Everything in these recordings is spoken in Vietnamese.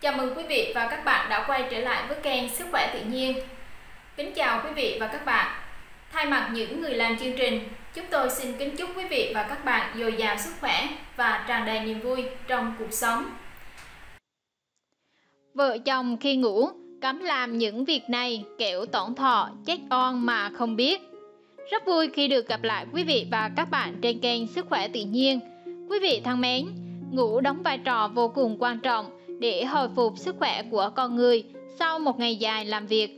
Chào mừng quý vị và các bạn đã quay trở lại với kênh Sức khỏe tự nhiên. Kính chào quý vị và các bạn. Thay mặt những người làm chương trình, chúng tôi xin kính chúc quý vị và các bạn dồi dào sức khỏe và tràn đầy niềm vui trong cuộc sống. Vợ chồng khi ngủ cấm làm những việc này kẻo tổn thọ chết on mà không biết. Rất vui khi được gặp lại quý vị và các bạn trên kênh Sức khỏe tự nhiên. Quý vị thân mến, ngủ đóng vai trò vô cùng quan trọng để hồi phục sức khỏe của con người sau một ngày dài làm việc.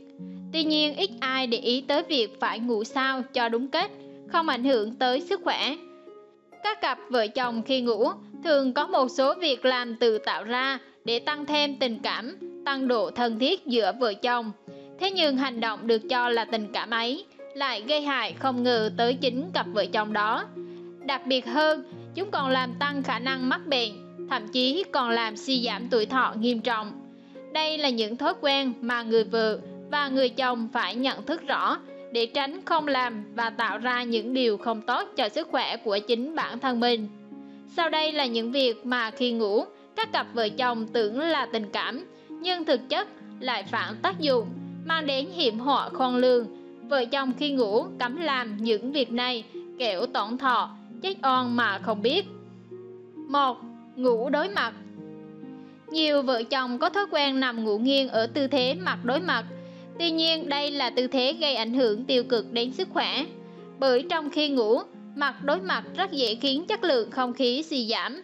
Tuy nhiên, ít ai để ý tới việc phải ngủ sao cho đúng cách, không ảnh hưởng tới sức khỏe. Các cặp vợ chồng khi ngủ thường có một số việc làm tự tạo ra để tăng thêm tình cảm, tăng độ thân thiết giữa vợ chồng. Thế nhưng hành động được cho là tình cảm ấy lại gây hại không ngờ tới chính cặp vợ chồng đó. Đặc biệt hơn, chúng còn làm tăng khả năng mắc bệnh, thậm chí còn làm suy giảm tuổi thọ nghiêm trọng. Đây là những thói quen mà người vợ và người chồng phải nhận thức rõ để tránh không làm và tạo ra những điều không tốt cho sức khỏe của chính bản thân mình. Sau đây là những việc mà khi ngủ, các cặp vợ chồng tưởng là tình cảm, nhưng thực chất lại phản tác dụng, mang đến hiểm họa khôn lường. Vợ chồng khi ngủ cấm làm những việc này, kẻo tổn thọ, chết oan mà không biết. 1. Ngủ đối mặt Nhiều vợ chồng có thói quen nằm ngủ nghiêng ở tư thế mặt đối mặt. Tuy nhiên, đây là tư thế gây ảnh hưởng tiêu cực đến sức khỏe. Bởi trong khi ngủ, mặt đối mặt rất dễ khiến chất lượng không khí suy giảm.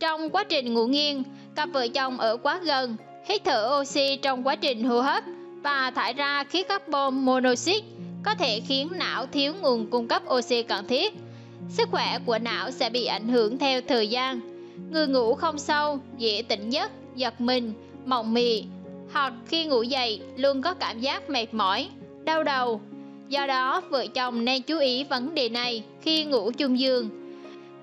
Trong quá trình ngủ nghiêng, cặp vợ chồng ở quá gần, hít thở oxy trong quá trình hô hấp và thải ra khí carbon monoxide có thể khiến não thiếu nguồn cung cấp oxy cần thiết. Sức khỏe của não sẽ bị ảnh hưởng theo thời gian. Người ngủ không sâu, dễ tỉnh giấc, giật mình, mộng mị, hoặc khi ngủ dậy luôn có cảm giác mệt mỏi, đau đầu. Do đó, vợ chồng nên chú ý vấn đề này khi ngủ chung giường.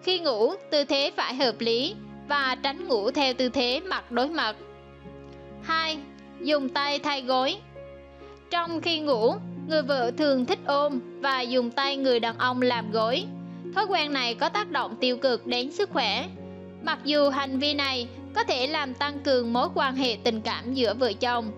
Khi ngủ, tư thế phải hợp lý và tránh ngủ theo tư thế mặt đối mặt. 2. Dùng tay thay gối Trong khi ngủ, người vợ thường thích ôm và dùng tay người đàn ông làm gối. Thói quen này có tác động tiêu cực đến sức khỏe. Mặc dù hành vi này có thể làm tăng cường mối quan hệ tình cảm giữa vợ chồng,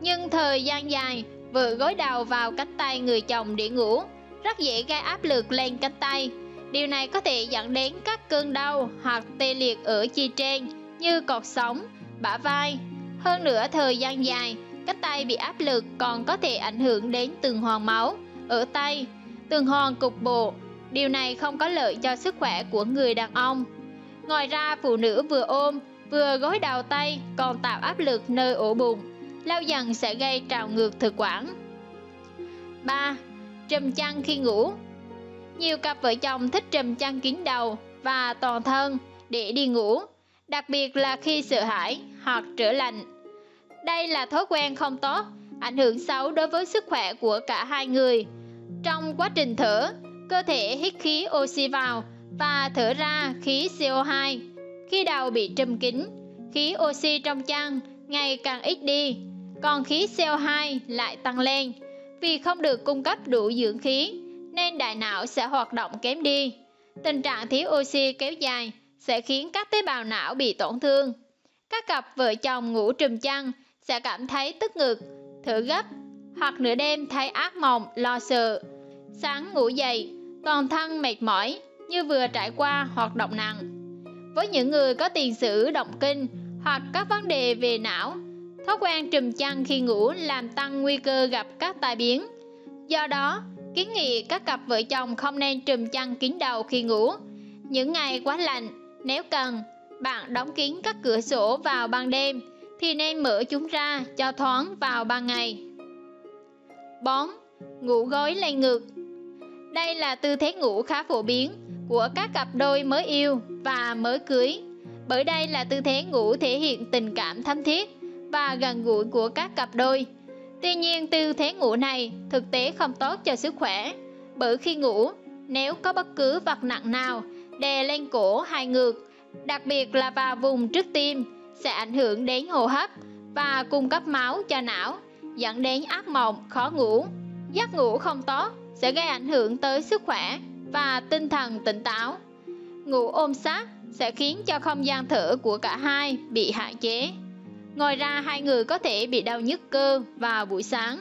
nhưng thời gian dài, vợ gối đầu vào cánh tay người chồng để ngủ, rất dễ gây áp lực lên cánh tay. Điều này có thể dẫn đến các cơn đau hoặc tê liệt ở chi trên như cột sống, bả vai. Hơn nữa thời gian dài, cánh tay bị áp lực còn có thể ảnh hưởng đến tuần hoàn máu ở tay, tuần hoàn cục bộ. Điều này không có lợi cho sức khỏe của người đàn ông. Ngoài ra, phụ nữ vừa ôm, vừa gối đầu tay còn tạo áp lực nơi ổ bụng, lâu dần sẽ gây trào ngược thực quản. 3. Trùm chăn khi ngủ Nhiều cặp vợ chồng thích trùm chăn kín đầu và toàn thân để đi ngủ, đặc biệt là khi sợ hãi hoặc trở lạnh. Đây là thói quen không tốt, ảnh hưởng xấu đối với sức khỏe của cả hai người. Trong quá trình thở, cơ thể hít khí oxy vào và thở ra khí CO2. Khi đầu bị trùm kín, khí oxy trong chăn ngày càng ít đi, còn khí CO2 lại tăng lên. Vì không được cung cấp đủ dưỡng khí, nên đại não sẽ hoạt động kém đi. Tình trạng thiếu oxy kéo dài sẽ khiến các tế bào não bị tổn thương. Các cặp vợ chồng ngủ trùm chăn sẽ cảm thấy tức ngực, thở gấp, hoặc nửa đêm thấy ác mộng, lo sợ. Sáng ngủ dậy, toàn thân mệt mỏi, như vừa trải qua hoạt động nặng. Với những người có tiền sử động kinh hoặc các vấn đề về não, thói quen trùm chăn khi ngủ làm tăng nguy cơ gặp các tai biến. Do đó, kiến nghị các cặp vợ chồng không nên trùm chăn kín đầu khi ngủ. Những ngày quá lạnh, nếu cần, bạn đóng kín các cửa sổ vào ban đêm thì nên mở chúng ra cho thoáng vào ban ngày. 4. Ngủ gối lên ngược Đây là tư thế ngủ khá phổ biến của các cặp đôi mới yêu và mới cưới. Bởi đây là tư thế ngủ thể hiện tình cảm thắm thiết và gần gũi của các cặp đôi. Tuy nhiên, tư thế ngủ này thực tế không tốt cho sức khỏe, bởi khi ngủ, nếu có bất cứ vật nặng nào đè lên cổ hay ngược, đặc biệt là vào vùng trước tim, sẽ ảnh hưởng đến hô hấp và cung cấp máu cho não, dẫn đến ác mộng, khó ngủ. Giấc ngủ không tốt sẽ gây ảnh hưởng tới sức khỏe và tinh thần tỉnh táo. Ngủ ôm sát sẽ khiến cho không gian thở của cả hai bị hạn chế. Ngoài ra hai người có thể bị đau nhức cơ vào buổi sáng.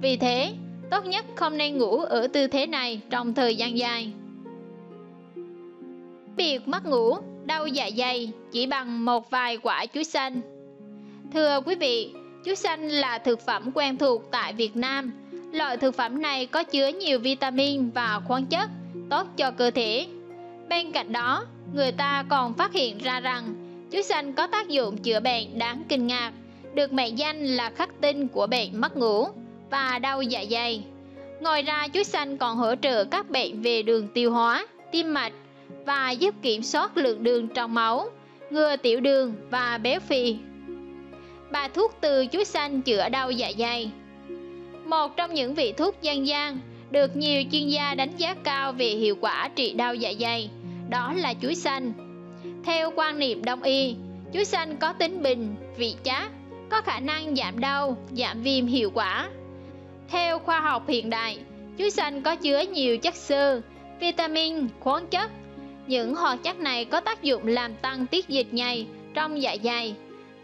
Vì thế, tốt nhất không nên ngủ ở tư thế này trong thời gian dài. Việc mất ngủ, đau dạ dày chỉ bằng một vài quả chuối xanh. Thưa quý vị, chuối xanh là thực phẩm quen thuộc tại Việt Nam. Loại thực phẩm này có chứa nhiều vitamin và khoáng chất tốt cho cơ thể. Bên cạnh đó, người ta còn phát hiện ra rằng chuối xanh có tác dụng chữa bệnh đáng kinh ngạc, được mệnh danh là khắc tinh của bệnh mất ngủ và đau dạ dày. Ngoài ra, chuối xanh còn hỗ trợ các bệnh về đường tiêu hóa, tim mạch và giúp kiểm soát lượng đường trong máu, ngừa tiểu đường và béo phì. Bài thuốc từ chuối xanh chữa đau dạ dày Một trong những vị thuốc dân gian được nhiều chuyên gia đánh giá cao về hiệu quả trị đau dạ dày, đó là chuối xanh. Theo quan niệm đông y, chuối xanh có tính bình, vị chát, có khả năng giảm đau, giảm viêm hiệu quả. Theo khoa học hiện đại, chuối xanh có chứa nhiều chất xơ, vitamin, khoáng chất. Những hoạt chất này có tác dụng làm tăng tiết dịch nhầy trong dạ dày,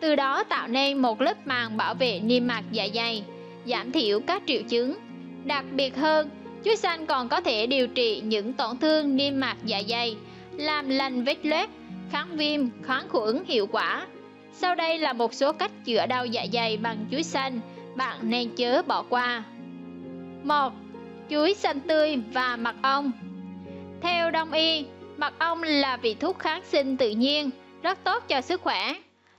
từ đó tạo nên một lớp màng bảo vệ niêm mạc dạ dày, giảm thiểu các triệu chứng. Đặc biệt hơn, chuối xanh còn có thể điều trị những tổn thương niêm mạc dạ dày, làm lành vết loét, kháng viêm, kháng khuẩn hiệu quả. Sau đây là một số cách chữa đau dạ dày bằng chuối xanh, bạn nên chớ bỏ qua. 1. Chuối xanh tươi và mật ong Theo đông y, mật ong là vị thuốc kháng sinh tự nhiên, rất tốt cho sức khỏe.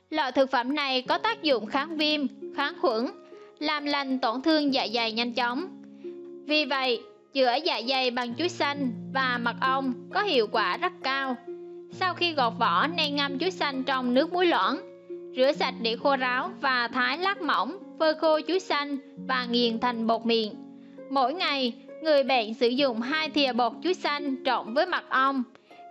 Loại thực phẩm này có tác dụng kháng viêm, kháng khuẩn, làm lành tổn thương dạ dày nhanh chóng. Vì vậy, chữa dạ dày bằng chuối xanh và mật ong có hiệu quả rất cao. Sau khi gọt vỏ nên ngâm chuối xanh trong nước muối loãng, rửa sạch để khô ráo và thái lát mỏng, phơi khô chuối xanh và nghiền thành bột mịn. Mỗi ngày, người bệnh sử dụng 2 thìa bột chuối xanh trộn với mật ong.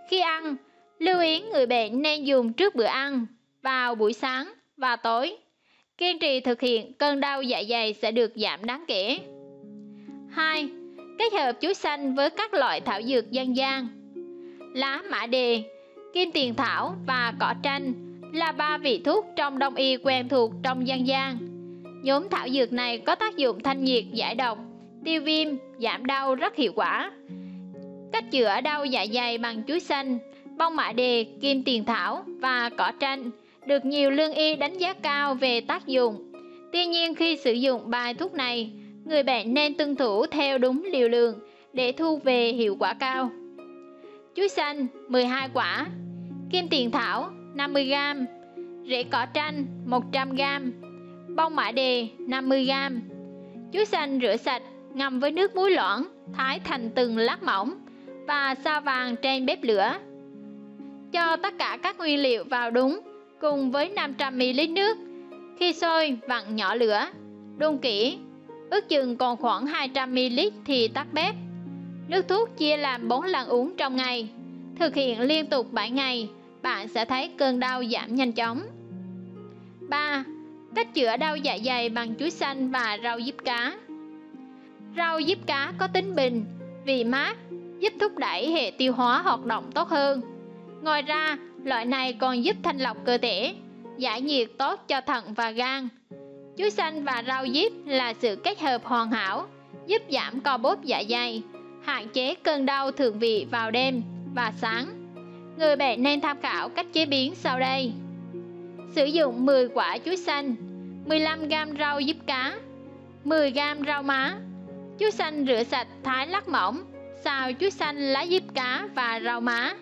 Khi ăn, lưu ý người bệnh nên dùng trước bữa ăn, vào buổi sáng và tối. Kiên trì thực hiện, cơn đau dạ dày sẽ được giảm đáng kể. 2. Kết hợp chuối xanh với các loại thảo dược dân gian. Lá mã đề, kim tiền thảo và cỏ tranh là ba vị thuốc trong đông y quen thuộc trong dân gian. Nhóm thảo dược này có tác dụng thanh nhiệt giải độc, tiêu viêm, giảm đau rất hiệu quả. Cách chữa đau dạ dày bằng chuối xanh, bông mã đề, kim tiền thảo và cỏ tranh được nhiều lương y đánh giá cao về tác dụng. Tuy nhiên khi sử dụng bài thuốc này, người bệnh nên tuân thủ theo đúng liều lượng để thu về hiệu quả cao. Chuối xanh 12 quả, kim tiền thảo 50g, rễ cỏ tranh 100g, bông mã đề 50g. Chuối xanh rửa sạch, ngâm với nước muối loãng, thái thành từng lát mỏng và sao vàng trên bếp lửa. Cho tất cả các nguyên liệu vào đúng cùng với 500ml nước. Khi sôi, vặn nhỏ lửa, đun kỹ, ước chừng còn khoảng 200ml thì tắt bếp. Nước thuốc chia làm 4 lần uống trong ngày. Thực hiện liên tục 7 ngày, bạn sẽ thấy cơn đau giảm nhanh chóng. 3. Cách chữa đau dạ dày bằng chuối xanh và rau diếp cá. Rau diếp cá có tính bình, vị mát, giúp thúc đẩy hệ tiêu hóa hoạt động tốt hơn. Ngoài ra, loại này còn giúp thanh lọc cơ thể, giải nhiệt tốt cho thận và gan. Chuối xanh và rau diếp là sự kết hợp hoàn hảo, giúp giảm co bóp dạ dày, hạn chế cơn đau thượng vị vào đêm và sáng. Người bệnh nên tham khảo cách chế biến sau đây. Sử dụng 10 quả chuối xanh, 15g rau diếp cá, 10g rau má. Chuối xanh rửa sạch thái lát mỏng, xào chuối xanh lá diếp cá và rau má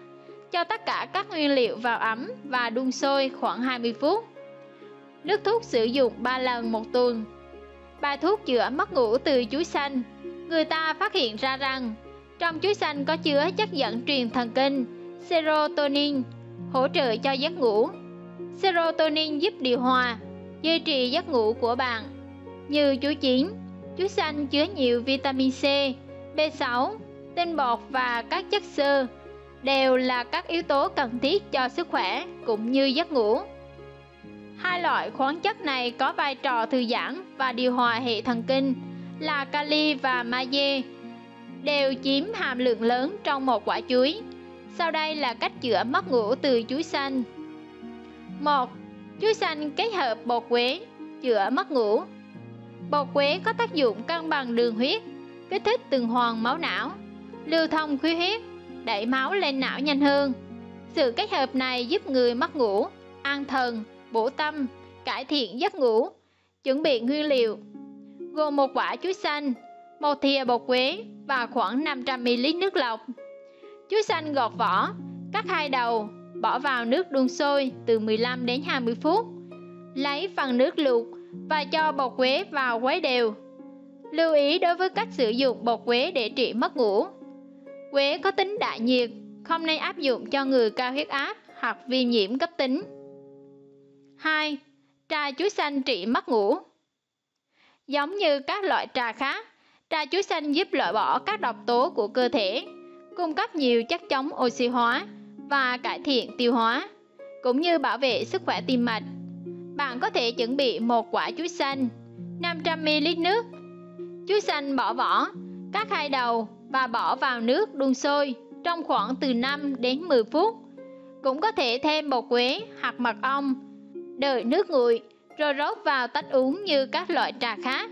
cho tất cả các nguyên liệu vào ấm và đun sôi khoảng 20 phút. Nước thuốc sử dụng 3 lần một tuần. Bài thuốc chữa mất ngủ từ chuối xanh. Người ta phát hiện ra rằng trong chuối xanh có chứa chất dẫn truyền thần kinh serotonin, hỗ trợ cho giấc ngủ. Serotonin giúp điều hòa, duy trì giấc ngủ của bạn. Như chuối chín, chuối xanh chứa nhiều vitamin C, B6, tinh bột và các chất xơ đều là các yếu tố cần thiết cho sức khỏe cũng như giấc ngủ. Hai loại khoáng chất này có vai trò thư giãn và điều hòa hệ thần kinh là kali và magie, đều chiếm hàm lượng lớn trong một quả chuối. Sau đây là cách chữa mất ngủ từ chuối xanh. 1. Chuối xanh kết hợp bột quế chữa mất ngủ. Bột quế có tác dụng cân bằng đường huyết, kích thích tuần hoàn máu não, lưu thông khí huyết, đẩy máu lên não nhanh hơn. Sự kết hợp này giúp người mất ngủ, an thần, bổ tâm, cải thiện giấc ngủ. Chuẩn bị nguyên liệu gồm một quả chuối xanh, một thìa bột quế và khoảng 500ml nước lọc. Chuối xanh gọt vỏ, cắt hai đầu, bỏ vào nước đun sôi từ 15 đến 20 phút. Lấy phần nước luộc và cho bột quế vào quấy đều. Lưu ý đối với cách sử dụng bột quế để trị mất ngủ. Quế có tính đại nhiệt, không nên áp dụng cho người cao huyết áp hoặc viêm nhiễm cấp tính. 2. Trà chuối xanh trị mất ngủ Giống như các loại trà khác, trà chuối xanh giúp loại bỏ các độc tố của cơ thể, cung cấp nhiều chất chống oxy hóa và cải thiện tiêu hóa, cũng như bảo vệ sức khỏe tim mạch. Bạn có thể chuẩn bị một quả chuối xanh, 500ml nước. Chuối xanh bỏ vỏ, cắt hai đầu và bỏ vào nước đun sôi trong khoảng từ 5 đến 10 phút. Cũng có thể thêm bột quế hoặc mật ong. Đợi nước nguội rồi rót vào tách uống như các loại trà khác.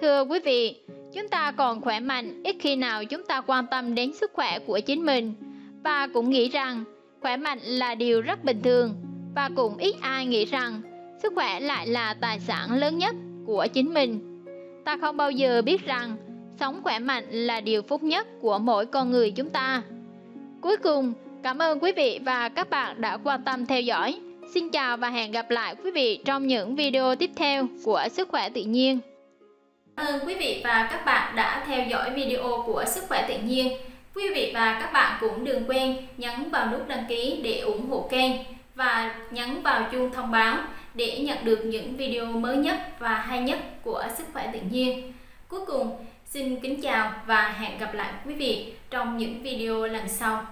Thưa quý vị, chúng ta còn khỏe mạnh ít khi nào chúng ta quan tâm đến sức khỏe của chính mình và cũng nghĩ rằng khỏe mạnh là điều rất bình thường và cũng ít ai nghĩ rằng sức khỏe lại là tài sản lớn nhất của chính mình. Ta không bao giờ biết rằng sống khỏe mạnh là điều phúc nhất của mỗi con người chúng ta. Cuối cùng, cảm ơn quý vị và các bạn đã quan tâm theo dõi. Xin chào và hẹn gặp lại quý vị trong những video tiếp theo của Sức khỏe tự nhiên. Cảm ơn quý vị và các bạn đã theo dõi video của Sức khỏe tự nhiên. Quý vị và các bạn cũng đừng quên nhấn vào nút đăng ký để ủng hộ kênh và nhấn vào chuông thông báo để nhận được những video mới nhất và hay nhất của Sức khỏe tự nhiên. Cuối cùng, xin kính chào và hẹn gặp lại quý vị trong những video lần sau.